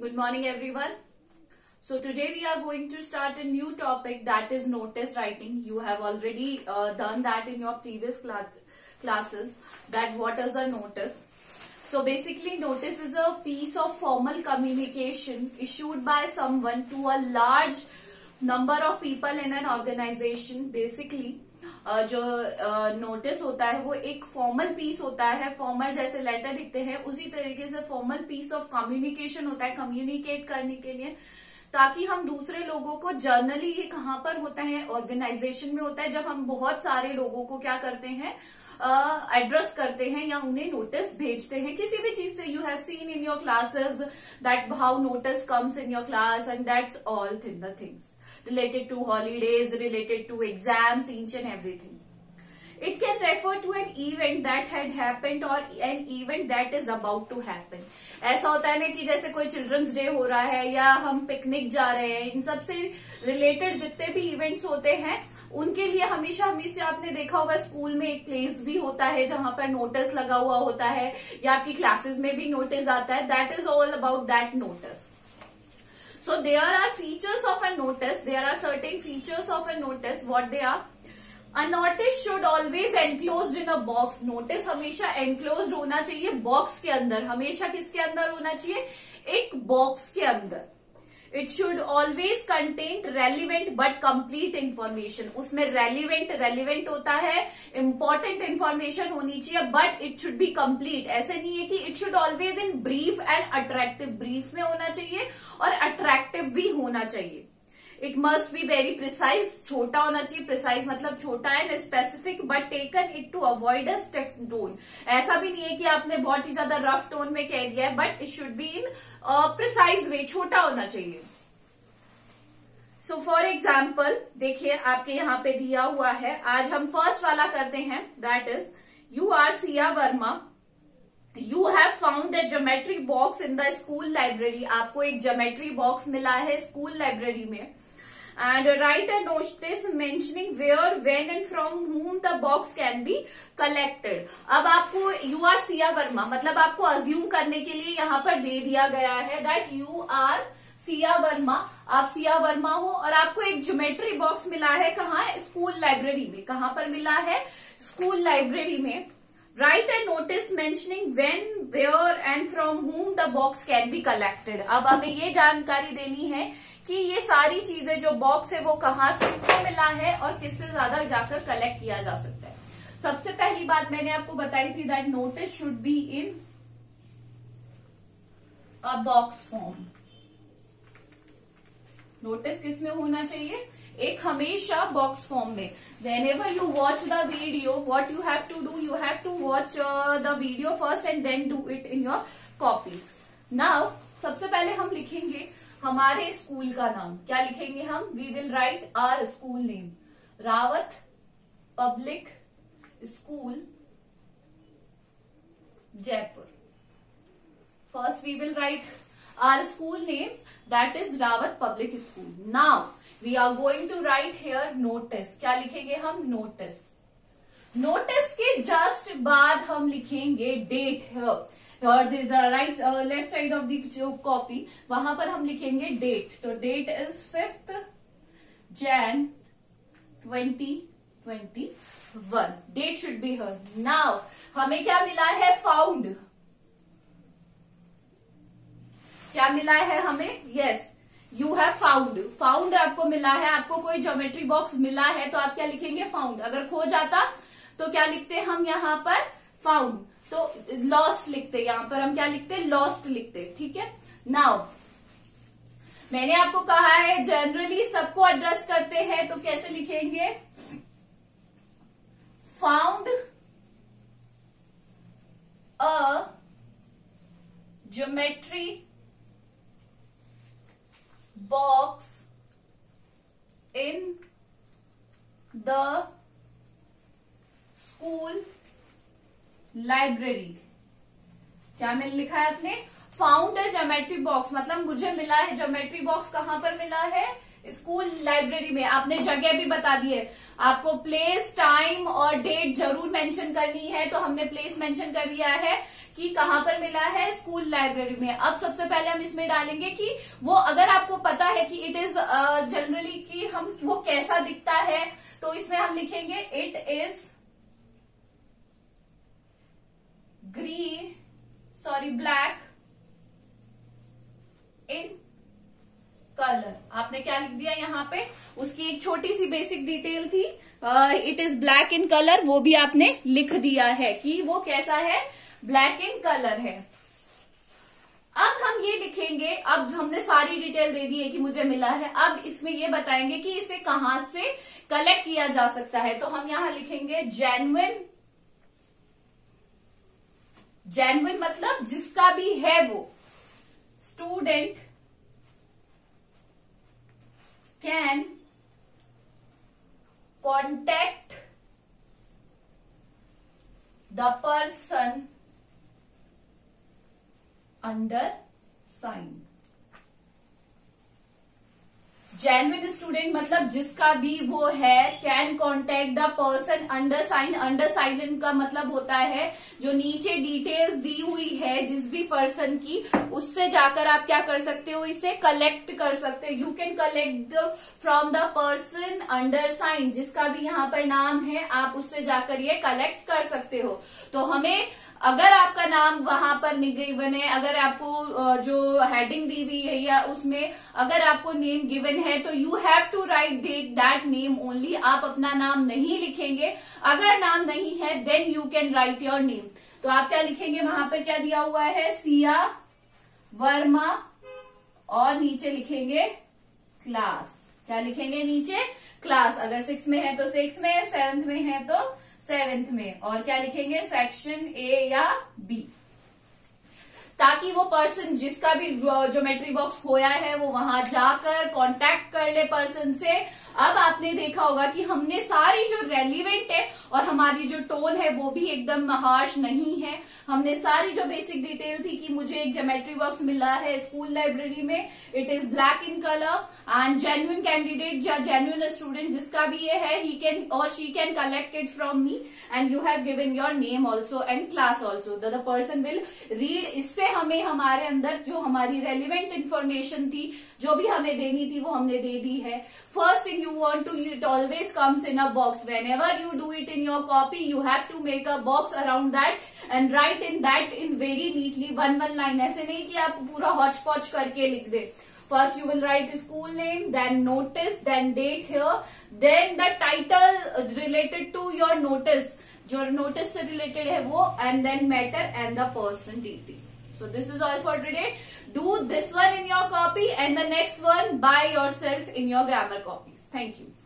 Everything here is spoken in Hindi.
Good morning, everyone. So today we are going to start a new topic that is notice writing. You have already uh, done that in your previous cla- classes. That what is a notice? So basically, notice is a piece of formal communication issued by someone to a large number of people in an organization. Basically, जो नोटिस होता है वो एक फॉर्मल पीस होता है फॉर्मल जैसे लेटर लिखते हैं उसी तरीके से फॉर्मल पीस ऑफ़ कम्युनिकेशन होता है कम्युनिकेट करने के लिए ताकि हम दूसरे लोगों को जर्नली ये कहाँ पर होता है ऑर्गेनाइजेशन में होता है जब हम बहुत सारे लोगों को क्या करते हैं एड्रेस uh, करते हैं या उन्हें नोटिस भेजते हैं किसी भी चीज़ से you have seen in your classes that how notice comes in your class and that's all thing the things related to holidays, related to exams, each and everything. It can refer to an event that had happened or an event that is about to happen. ऐसा होता है ना कि जैसे कोई चिल्ड्रंस डे हो रहा है या हम पिकनिक जा रहे हैं इन सबसे रिलेटेड जितने भी इवेंट्स होते हैं उनके लिए हमेशा हमेशा आपने देखा होगा स्कूल में एक प्लेस भी होता है जहाँ पर नोटिस लगा हुआ होता है या आपकी क्लासेस में भी नोटिस आता है that is all about that notice So there are features of a notice. There are certain features of a notice. What they are? A notice should always enclosed in a box. Notice हमेशा enclosed होना चाहिए box के अंदर. हमेशा किसके अंदर होना चाहिए? एक box के अंदर. It should always content relevant but complete information उसमें रेलिवेंट रेलिवेंट होता है इंपॉर्टेंट इन्फॉर्मेशन होनी चाहिए but it should be complete ऐसे नहीं है कि it should always in brief and attractive brief में होना चाहिए और अट्रैक्टिव भी होना चाहिए। It must be very precise छोटा होना चाहिए प्रिसाइज मतलब छोटा and specific but taken it to avoid a stiff tone ऐसा भी नहीं है कि आपने बहुत ही ज़्यादा रफ टोन में कह दिया है but it should be in precise way छोटा होना चाहिए। सो फॉर एग्ज़ाम्पल देखिए, आपके यहाँ पे दिया हुआ है। आज हम फ़र्स्ट वाला करते हैं that is you are Siya Verma you have found the geometry box in the school library आपको एक जोमेट्री बॉक्स मिला है स्कूल लाइब्रेरी में। And write a notice mentioning where, when and from whom the box can be collected. अब आपको यू आर सिया वर्मा मतलब आपको अज्यूम करने के लिए यहाँ पर दे दिया गया है that you are Siya Verma आप सिया वर्मा हो और आपको एक ज्योमेट्री बॉक्स मिला है कहा? स्कूल लाइब्रेरी में कहाँ पर मिला है? स्कूल लाइब्रेरी में। Write and notice mentioning when where and from whom the box can be collected अब हमें ये जानकारी देनी है कि ये सारी चीज़ें जो बॉक्स है वो कहाँ से किसको मिला है और किससे ज़्यादा जाकर कलेक्ट किया जा सकता है। सबसे पहली बात मैंने आपको बताई थी that notice should be in a box form notice किसमें होना चाहिए? एक हमेशा बॉक्स फॉर्म में। Whenever you watch the video what you have to do you have to watch the video first and then do it in your copies now सबसे पहले हम लिखेंगे हमारे स्कूल का नाम। क्या लिखेंगे हम? We will write our school name Rawat public school, Jaipur. First we will write our school name that is Rawat public school. Now we are going to write here notice क्या लिखेंगे हम? नोटिस नोटिस के जस्ट बाद हम लिखेंगे डेट और right left side of the जो कॉपी वहाँ पर हम लिखेंगे डेट तो date is fifth Jan twenty twenty one date should be here now हमें क्या मिला है? फाउंड क्या मिला है हमें? Yes you have found found आपको मिला है. आपको कोई ज्योमेट्री बॉक्स मिला है तो आप क्या लिखेंगे? फाउंड अगर खो जाता तो क्या लिखते हम यहाँ पर? फाउंड तो लॉस्ट लिखते, यहाँ पर हम क्या लिखते लॉस्ट लिखते, ठीक है? नाउ मैंने आपको कहा है जनरली सबको एड्रेस करते हैं तो कैसे लिखेंगे? Found a geometry box in the school library. क्या मैंने लिखा है आपने फाउंड है ज्योमेट्री बॉक्स मतलब मुझे मिला है ज्योमेट्री बॉक्स कहाँ पर मिला है? स्कूल लाइब्रेरी में। आपने जगह भी बता दी है। आपको प्लेस टाइम और डेट ज़रूर मेंशन करनी है तो हमने प्लेस मेंशन कर दिया है कि कहाँ पर मिला है स्कूल लाइब्रेरी में। अब सबसे पहले हम इसमें डालेंगे कि वो अगर आपको पता है कि इट इज़ जनरली कि हम, वो कैसा दिखता है तो इसमें हम लिखेंगे it is green sorry black in colour आपने क्या लिख दिया यहाँ पे? उसकी एक छोटी सी बेसिक डिटेल थी। It is black in colour वो भी आपने लिख दिया है कि वो कैसा है? ब्लैक इन कलर है। अब हम ये लिखेंगे, अब हमने सारी डिटेल दे दी है कि मुझे मिला है। अब इसमें ये बताएँगे कि इसे कहाँ से कलेक्ट किया जा सकता है। तो हम यहाँ लिखेंगे जेनविन जेनविन मतलब जिसका भी है वो। Student can contact the person under sign genuine student मतलब जिसका भी वो है can contact the person under sign under sign का मतलब होता है, जो नीचे डिटेल्स दी हुई है जिस भी पर्सन की, उससे जाकर आप क्या कर सकते हो? इसे कलेक्ट कर सकते हो। You can collect from the person under sign जिसका भी यहाँ पर नाम है, आप उससे जाकर ये कलेक्ट कर सकते हो। तो हमें अगर आपका नाम वहाँ पर गिवन है, अगर आपको जो हेडिंग दी हुई है या उसमें अगर आपको नेम गिवन है तो you have to write date that name only आप अपना नाम नहीं लिखेंगे. अगर नाम नहीं है then you can write your name तो आप क्या लिखेंगे? वहाँ पर क्या दिया हुआ है? सिया, वर्मा, और नीचे लिखेंगे क्लास क्या लिखेंगे नीचे? क्लास अगर सिक्स में है तो सिक्स में सेवेंथ में है तो सेवेंथ में। और क्या लिखेंगे? सेक्शन ए या बी ताकि वो पर्सन जिसका भी ज्योमेट्री बॉक्स खोया है, वो वहाँ जाकर कांटेक्ट कर ले पर्सन से। अब आपने देखा होगा कि हमने सारी जो रेलिवेंट है और हमारी जो टोन है, वो भी एकदम हार्श नहीं है। हमने सारी जो बेसिक डिटेल थी कि मुझे एक जोमेट्री बॉक्स मिला है स्कूल लाइब्रेरी में it is black in colour and genuine candidate या जेन्युन स्टूडेंट जिसका भी ये है ही कैन और she can collect it from me and you have given your name also and class also the person will read इससे हमें हमारे अंदर जो हमारी रेलिवेंट इन्फॉर्मेशन थी, जो भी हमें देनी थी, वो हमने दे दी है। First thing You want to it always comes in a box whenever you do it in your copy you have to make a box around that and write in that in very neatly one one line ऐसे नहीं कि आप पूरा हॉच पॉच करके लिख दे first you will write school name then notice then date here then the title related to your notice जो नोटिस से रिलेटेड है वो and then matter and the person detail So this is all for today. Do this one in your copy and the next one by yourself in your grammar copies. Thank you.